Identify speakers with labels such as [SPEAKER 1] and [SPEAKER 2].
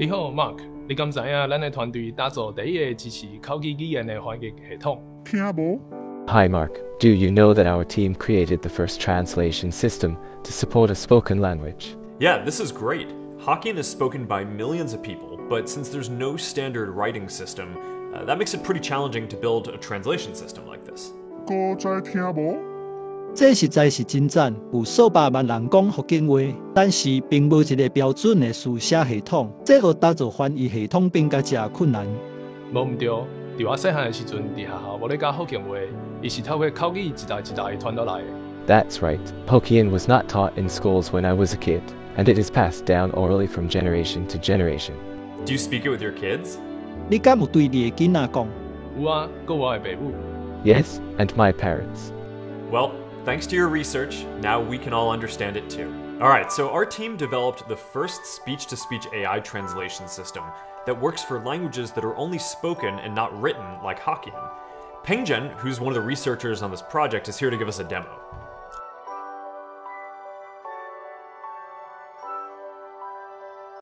[SPEAKER 1] 你好，Mark，你敢知影咱的团队打造第一个支持口语语言的翻译系统？
[SPEAKER 2] 听无？
[SPEAKER 3] Hi Mark, do you know that our team created the first translation system to support a spoken language?
[SPEAKER 4] Yeah, this is great. Hokkien is spoken by millions of people, but since there's no standard writing system, uh, that makes it pretty challenging to build a translation system like this.
[SPEAKER 2] 搁再听无？
[SPEAKER 5] 这实在是真赞，有数百万人讲福建话，但是并无一个标准的书写系统，这互打造翻译系统变甲真困难。
[SPEAKER 1] 无毋对，伫我细汉的时阵，伫学校无咧教福建话，伊是透过口语一代一代传落来的。
[SPEAKER 3] That's right, Hokkien was not taught in schools when I was a kid, and it is passed down orally from generation to generation.
[SPEAKER 4] Do you speak it with your kids?
[SPEAKER 5] 你敢有对你的囡仔讲？
[SPEAKER 1] 有啊，搁我的爸母。
[SPEAKER 3] Yes, and my parents.
[SPEAKER 4] Well, thanks to your research, now we can all understand it too. Alright, so our team developed the first speech to speech AI translation system that works for languages that are only spoken and not written like Hokkien. Peng-Jen, who's one of the researchers on this project, is here to give us a demo.